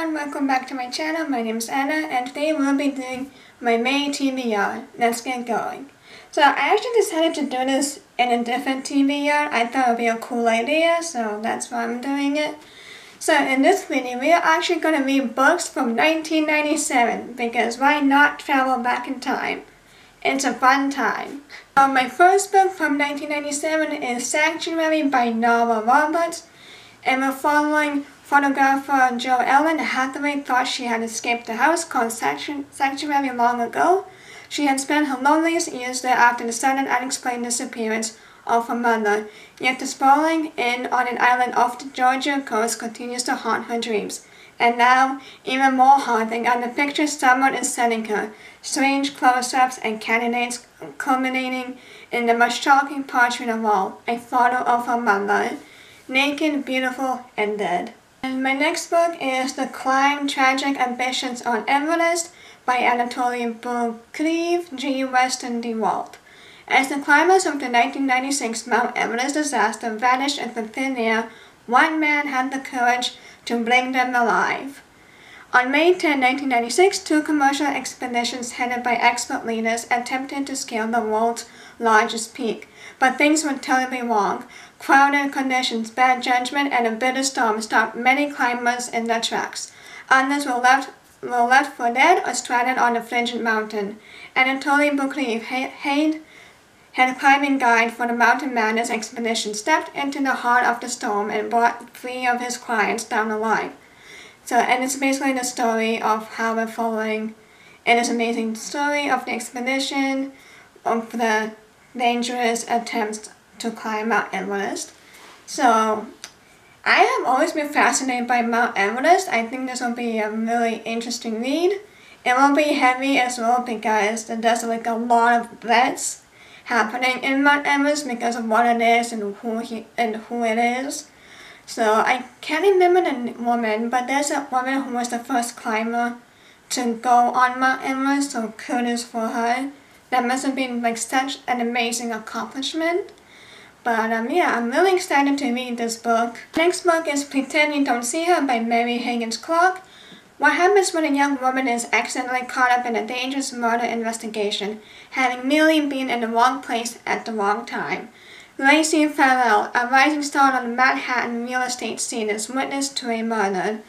everyone, welcome back to my channel. My name is Anna and today we'll be doing my May TBR. Let's get going. So I actually decided to do this in a different TBR. I thought it would be a cool idea, so that's why I'm doing it. So in this video, we are actually going to read books from 1997 because why not travel back in time? It's a fun time. So my first book from 1997 is Sanctuary by Nora Roberts and we're following photographer uh, Jo Ellen Hathaway thought she had escaped the house called Sanctuary long ago. She had spent her loneliest years there after the sudden unexplained disappearance of her mother, yet the sprawling inn on an island off the Georgia coast continues to haunt her dreams. And now, even more haunting are the pictures someone is sending her, strange close-ups and candidates culminating in the most shocking portrait of all, a photo of her mother naked, beautiful, and dead. And my next book is The Climb Tragic Ambitions on Everest by Anatoly Boukreev, G. Weston DeWalt. As the climbers of the 1996 Mount Everest disaster vanished into thin air, one man had the courage to bring them alive. On May 10, 1996, two commercial expeditions headed by expert leaders attempted to scale the world's largest peak, but things went terribly wrong. Crowded conditions, bad judgment, and a bitter storm stopped many climbers in their tracks. Others were left were left for dead or stranded on the frigid mountain. Anatoly Boukreev Haid had a climbing guide for the Mountain Madness expedition, stepped into the heart of the storm and brought three of his clients down alive. So, and it's basically the story of how we're following it is amazing story of the expedition, of the dangerous attempts to climb Mount Everest. So I have always been fascinated by Mount Everest. I think this will be a really interesting read. It will be heavy as well because there's like a lot of deaths happening in Mount Everest because of what it is and who he and who it is. So I can't remember the woman, but there's a woman who was the first climber to go on Mount Everest, so kudos for her. That must have been like such an amazing accomplishment. But um, yeah, I'm really excited to read this book. Next book is Pretend You Don't See Her by Mary Higgins Clark. What happens when a young woman is accidentally caught up in a dangerous murder investigation, having merely been in the wrong place at the wrong time? Lacey Farrell, a rising star on the Manhattan real estate scene, is witness to a murder.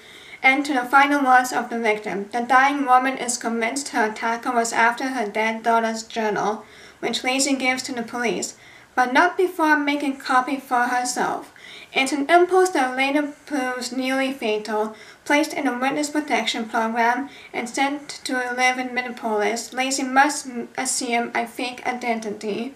And to the final words of the victim, the dying woman is convinced her attacker was after her dead daughter's journal, which Lacey gives to the police but not before making a copy for herself. It's an impulse that later proves nearly fatal. Placed in a witness protection program and sent to live in Minneapolis, Lacey must assume a fake identity,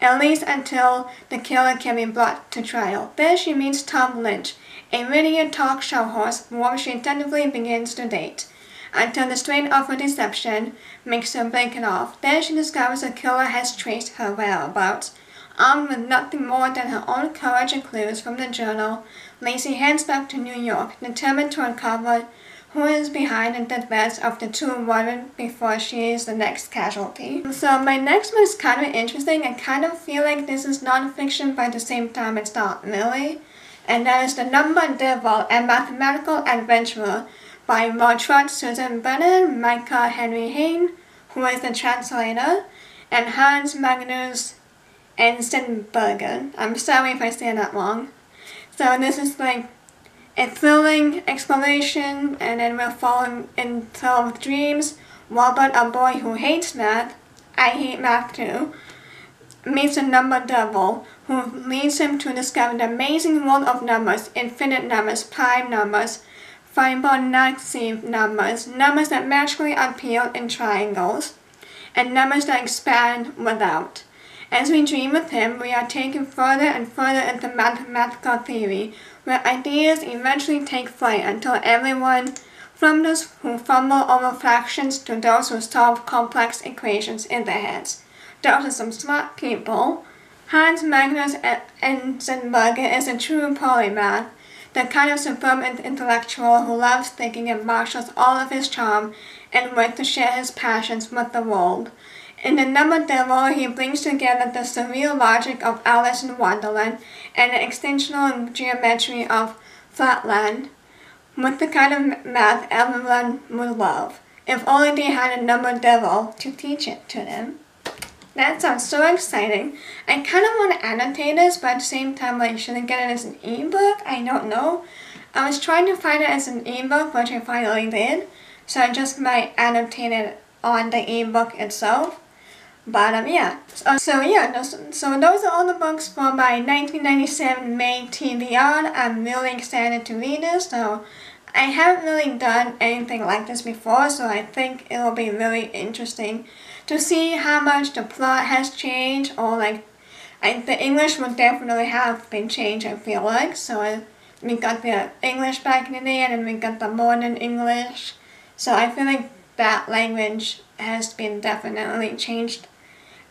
at least until the killer can be brought to trial. Then she meets Tom Lynch, a radio talk show host whom she tentatively begins to date until the strain of her deception makes her break it off. Then she discovers the killer has traced her whereabouts Armed with nothing more than her own courage and clues from the journal, Lacey heads back to New York, determined to uncover who is behind the deaths of the two women before she is the next casualty. So my next one is kind of interesting. I kind of feel like this is non-fiction, but at the same time it's not really. And that is The Number Devil, a Mathematical Adventurer by Martrud Susan Brennan, Micah Henry Heim, who is the translator, and Hans Magnus Stenberger. I'm sorry if I say that wrong. So this is like a thrilling exploration and then we're falling in love with dreams. Robert, a boy who hates math, I hate math too, meets a number devil who leads him to discover the amazing world of numbers, infinite numbers, prime numbers, Fibonacci numbers, numbers that magically appear in triangles, and numbers that expand without. As we dream with him, we are taken further and further into mathematical theory, where ideas eventually take flight until everyone, from those who fumble over fractions to those who solve complex equations in their heads. Those are some smart people. Hans Magnus Enzensberger is a true polymath, the kind of superb intellectual who loves thinking and marshals all of his charm and wit to share his passions with the world. In the number devil, he brings together the surreal logic of Alice in Wonderland and the extensional geometry of Flatland with the kind of math everyone would love, if only they had a number devil to teach it to them. That sounds so exciting. I kind of want to annotate this, but at the same time, like, should I get it as an ebook? I don't know. I was trying to find it as an ebook, which I finally did, so I just might annotate it on the ebook itself. But um, yeah, so, so yeah, so those are all the books for my 1997 May TBR. I'm really excited to read this, so I haven't really done anything like this before, so I think it will be really interesting to see how much the plot has changed, or like, I, the English will definitely have been changed, I feel like, so I, we got the English back in the day, and then we got the modern English, so I feel like that language has been definitely changed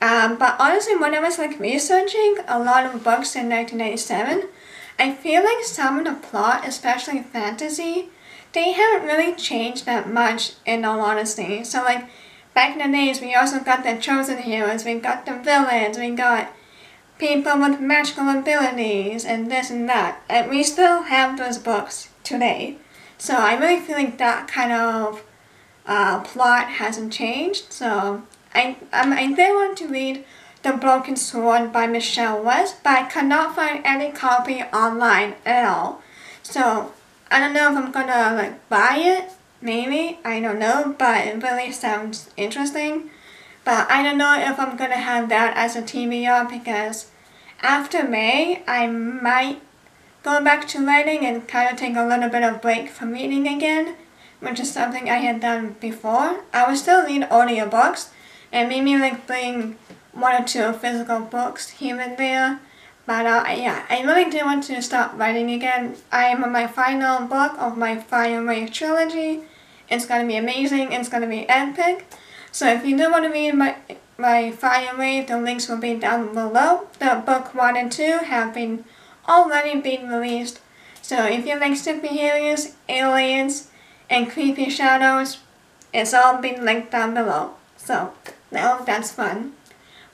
um, but honestly, when I was like researching a lot of books in 1997, I feel like some of the plot, especially fantasy, they haven't really changed that much in all honesty. So like back in the days, we also got the chosen heroes, we got the villains, we got people with magical abilities and this and that. And we still have those books today. So I really feel like that kind of uh, plot hasn't changed. So I, um, I did want to read The Broken Sword by Michelle West, but I could not find any copy online at all. So I don't know if I'm gonna like buy it, maybe, I don't know, but it really sounds interesting. But I don't know if I'm gonna have that as a TBR because after May, I might go back to writing and kind of take a little bit of break from reading again, which is something I had done before. I would still read audiobooks, and maybe like bring one or two physical books here and there. But uh, yeah, I really do want to start writing again. I am on my final book of my Fire Ray trilogy. It's gonna be amazing. It's gonna be epic. So if you do want to read my my Fire Ray, the links will be down below. The book one and two have been already been released. So if you like superheroes, aliens, and creepy shadows, it's all been linked down below. So now that's fun.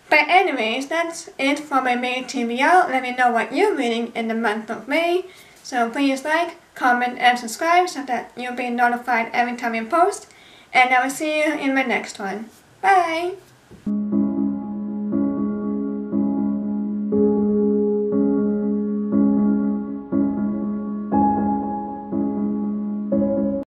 But anyways, that's it for my May TBR. Let me know what you're reading in the month of May. So please like, comment, and subscribe so that you'll be notified every time I post. And I will see you in my next one. Bye!